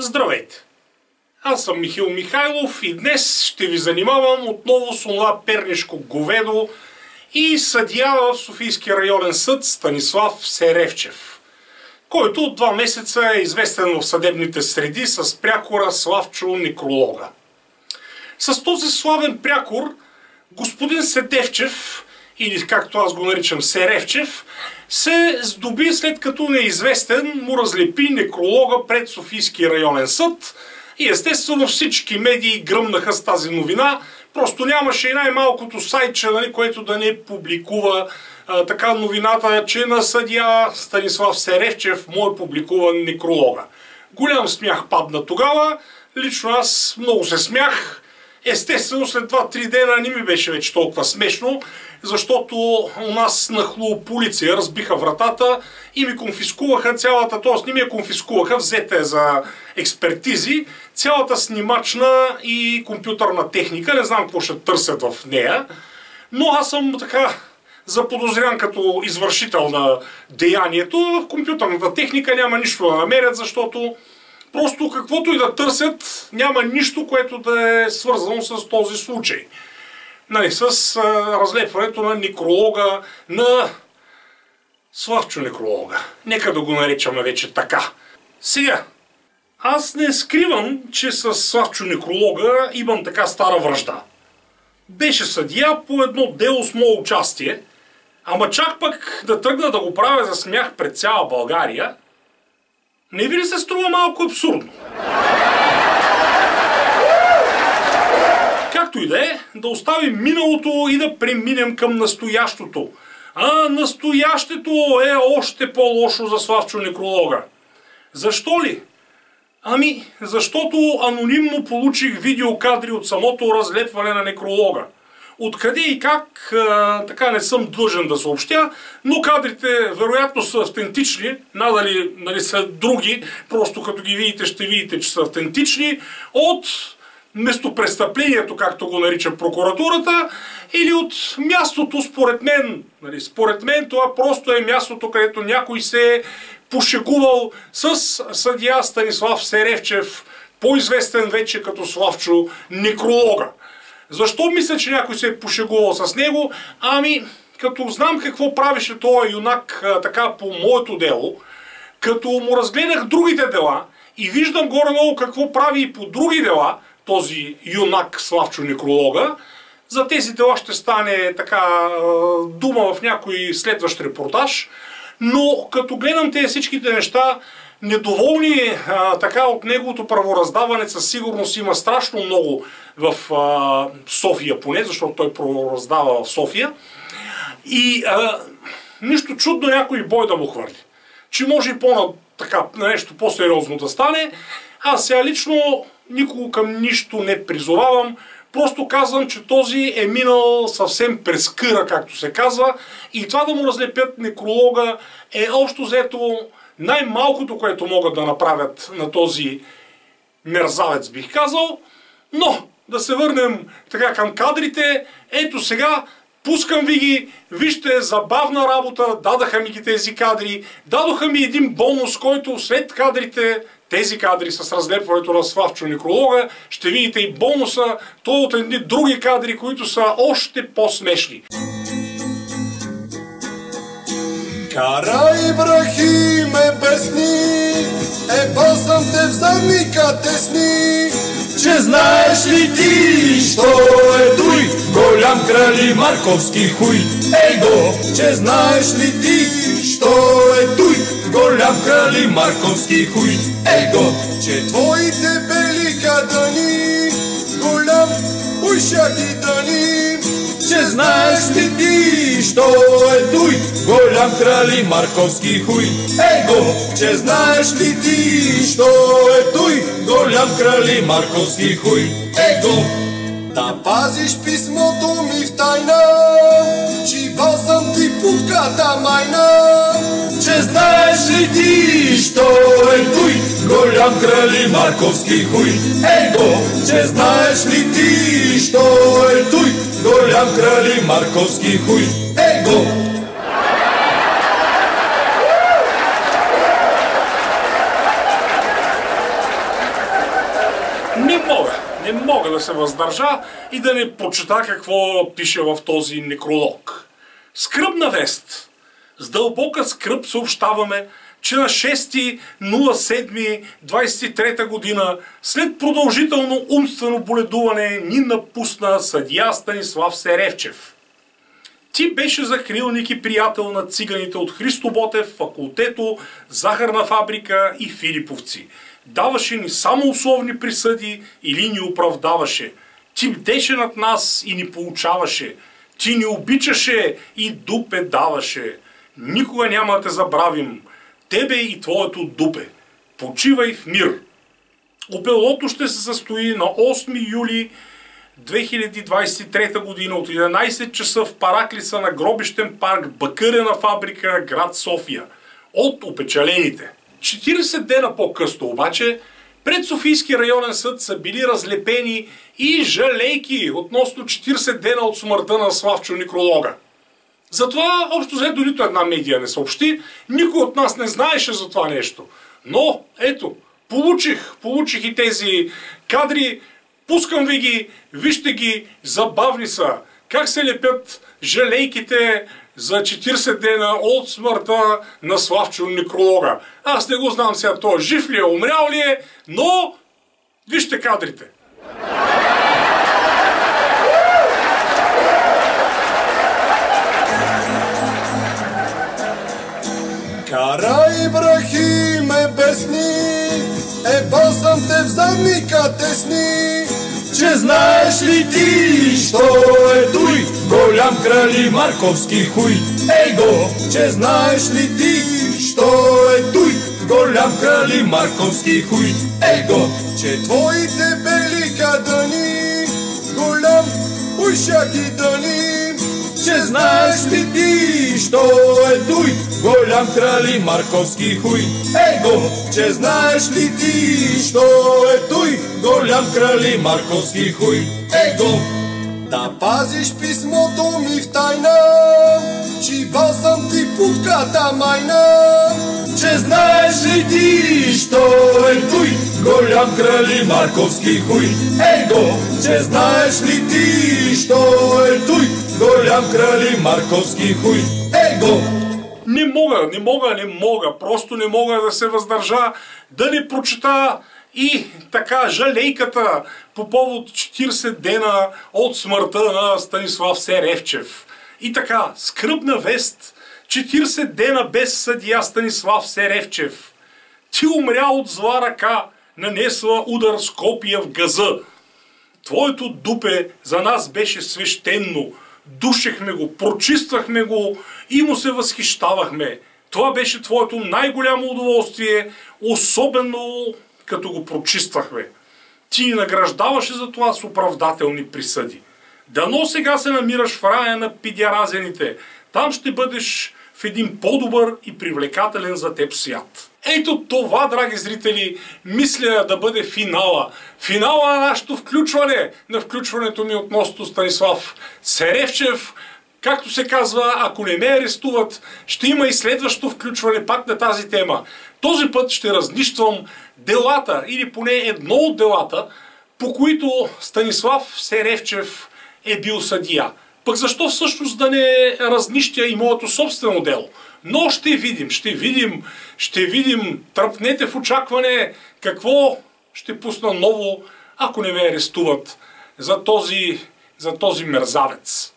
Здравейте! Аз съм Михил Михайлов и днес ще ви занимавам отново с това пернишко говедо и съдия в Софийския районен съд Станислав Серевчев, който от два месеца е известен в съдебните среди с прякора Славчо Некролога. С този славен прякор господин Седевчев или както аз го наричам Серевчев, се здоби след като неизвестен му разлепи некролога пред Софийски районен съд и естествено всички медии гръмнаха с тази новина. Просто нямаше и най-малкото сайтче, нали, което да не публикува а, така новината, че на съдия Станислав Серевчев му е публикуван некролога. Голям смях падна тогава. Лично аз много се смях. Естествено, след 2-3 дена не ми беше вече толкова смешно, защото у нас нахлу полиция, разбиха вратата и ми конфискуваха цялата, т.е. не ми я конфискуваха, взете за експертизи, цялата снимачна и компютърна техника, не знам какво ще търсят в нея, но аз съм така заподозрян като извършител на деянието. В компютърната техника няма нищо да намерят, защото Просто каквото и да търсят, няма нищо, което да е свързано с този случай. Нали, с а, разлепването на некролога, на Славчо некролога. Нека да го наричаме вече така. Сега, аз не скривам, че с Славчо некролога имам така стара връжда. Беше съдия по едно дело с мое участие, ама чак пък да тръгна да го правя за смях пред цяла България – не ви ли се струва малко абсурдно? Както и да е, да оставим миналото и да преминем към настоящото. А настоящето е още по-лошо за Славчо Некролога. Защо ли? Ами, защото анонимно получих видеокадри от самото разлепване на некролога. Откъде и как, така не съм длъжен да съобщя, но кадрите вероятно са автентични, надали нали, са други, просто като ги видите ще видите, че са автентични, от местопрестъплението, както го нарича прокуратурата, или от мястото, според мен. Нали, според мен това просто е мястото, където някой се е пошегувал с съдия Станислав Серевчев, по-известен вече като Славчо Некролога. Защо мисля, че някой се е пошегувал с него? Ами, като знам какво правеше този юнак така по моето дело, като му разгледах другите дела и виждам горе-долу какво прави и по други дела този юнак Славчо Некролога, за тези дела ще стане така дума в някой следващ репортаж, но като гледам тези всичките неща, недоволни а, така от неговото правораздаване със сигурност има страшно много в а, София поне, защото той правораздава в София. И а, нищо чудно някой бой да му хвърли. Че може и по така, нещо по-сериозно да стане. Аз сега лично никого към нищо не призовавам. Просто казвам, че този е минал съвсем през къра, както се казва. И това да му разлепят некролога е общо взето най-малкото, което могат да направят на този мерзавец, бих казал. Но да се върнем така към кадрите. Ето сега пускам ви ги, вижте, забавна работа, дадаха ми ги тези кадри, дадоха ми един бонус, който след кадрите, тези кадри с разлепването на Славчо Некролога, ще видите и бонуса, то от едни други кадри, които са още по-смешни. Кара Ибрахиме песни, е съм те в задника тесни, че знаеш ли ти, що е той, голям крали Марковски хуй. Ей го, че знаеш ли ти, що е той, голям крали Марковски хуй. Ей го, че твоите бели кадани, голям уйшаки дани, че знаеш ли ти, що е той, голям крали Марковски хуй. Ей го, че знаеш ли ти, що е той, голям крали Марковски хуй. Ей го, да пазиш писмото ми в тайна, чипал съм ти путката майна, че знаеш ли ти, що е той, голям крали Марковски хуй. Ей го, че знаеш ли ти, що е той, голям крали Марковски хуй. Ей го, не мога да се въздържа и да не прочета какво пише в този некролог. Скръбна вест. С дълбока скръп съобщаваме, че на 6.07.23 година, след продължително умствено боледуване, ни напусна съдия Станислав Серевчев. Ти беше захрилник и приятел на циганите от Христо Ботев, факултето, захарна фабрика и Филиповци. Даваше ни само условни присъди или ни оправдаваше. Ти бдеше над нас и ни получаваше. Ти ни обичаше и дупе даваше. Никога няма да те забравим тебе и твоето дупе. Почивай в мир. Опелото ще се състои на 8 юли 2023 година от 11 часа в параклиса на гробищен парк Бакърена фабрика, град София. От опечалените. 40 дена по-късно обаче пред Софийски районен съд са били разлепени и жалейки относно 40 дена от смъртта на Славчо Никролога. Затова общо взето нито една медия не съобщи, никой от нас не знаеше за това нещо. Но, ето, получих, получих и тези кадри, пускам ви ги, вижте ги, забавни са. Как се лепят жалейките за 40 дена от смъртта на Славчо Некролога. Аз не го знам сега той жив ли е, умрял ли е, но вижте кадрите. Карай, Ибрахиме, бесни, ебал съм те в задника тесни. Знаеш ли ти, що е той голям крали Марковски хуй? Ей го, че знаеш ли ти, що е той голям крали Марковски хуй? Ей го, че твоите бели кадани голям ушаки дани че знаеш ли ти, що е той голям крали Марковски хуй? Ей го, че знаеш ли ти, що е той голям крали Марковски хуй? Ей го, да пазиш писмото ми в тайна, чибал съм ти путката майна. Че знаеш ли ти, що е той голям крали Марковски хуй? Ей го, че знаеш ли ти, що е той голям крали Марковски хуй? Ей го, Не мога, не мога, не мога, просто не мога да се въздържа да не прочета и така жалейката по повод 40 дена от смъртта на Станислав Серевчев. И така, скръбна вест, 40 дена без съдия Станислав Серевчев. Ти умря от зла ръка, нанесла удар с копия в газа. Твоето дупе за нас беше свещенно. Душехме го, прочиствахме го и му се възхищавахме. Това беше твоето най-голямо удоволствие, особено като го прочиствахме. Ти ни награждаваше за това с оправдателни присъди. Дано сега се намираш в рая на пидяразените. Там ще бъдеш в един по-добър и привлекателен за теб свят. Ето това, драги зрители, мисля да бъде финала. Финала на нашето включване, на включването ми относно Станислав Серевчев. Както се казва, ако не ме арестуват, ще има и следващо включване пак на тази тема. Този път ще разнищвам делата, или поне едно от делата, по които Станислав Серевчев е бил съдия. Пък защо всъщност да не разнищя и моето собствено дело? Но ще видим, ще видим, ще видим, тръпнете в очакване какво ще пусна ново, ако не ме арестуват за този, за този мерзавец.